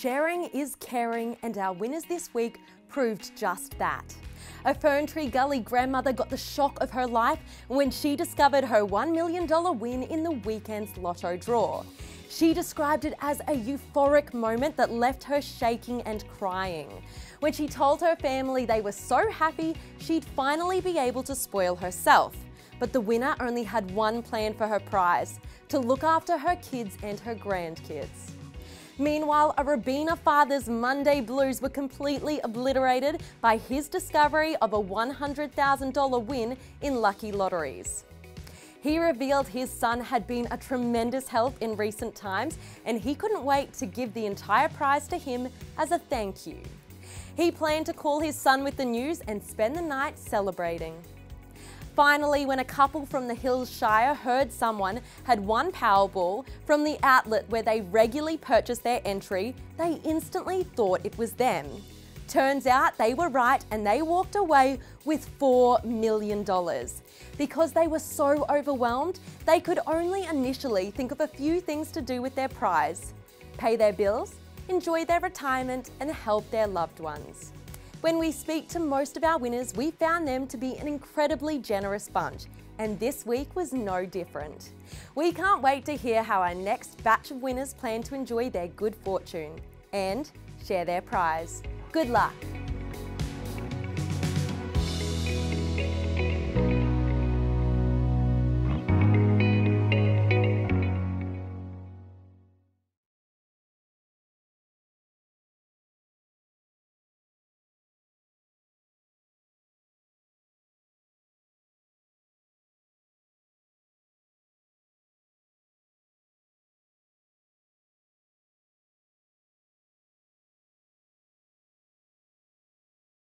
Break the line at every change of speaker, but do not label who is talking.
Sharing is caring, and our winners this week proved just that. A Ferntree Gully grandmother got the shock of her life when she discovered her $1 million win in the weekend's lotto draw. She described it as a euphoric moment that left her shaking and crying. When she told her family they were so happy she'd finally be able to spoil herself. But the winner only had one plan for her prize to look after her kids and her grandkids. Meanwhile, a Robina father's Monday blues were completely obliterated by his discovery of a $100,000 win in Lucky Lotteries. He revealed his son had been a tremendous help in recent times and he couldn't wait to give the entire prize to him as a thank you. He planned to call his son with the news and spend the night celebrating. Finally, when a couple from the Hills Shire heard someone had won Powerball from the outlet where they regularly purchased their entry, they instantly thought it was them. Turns out they were right and they walked away with $4 million. Because they were so overwhelmed, they could only initially think of a few things to do with their prize pay their bills, enjoy their retirement, and help their loved ones. When we speak to most of our winners, we found them to be an incredibly generous bunch, and this week was no different. We can't wait to hear how our next batch of winners plan to enjoy their good fortune and share their prize. Good luck!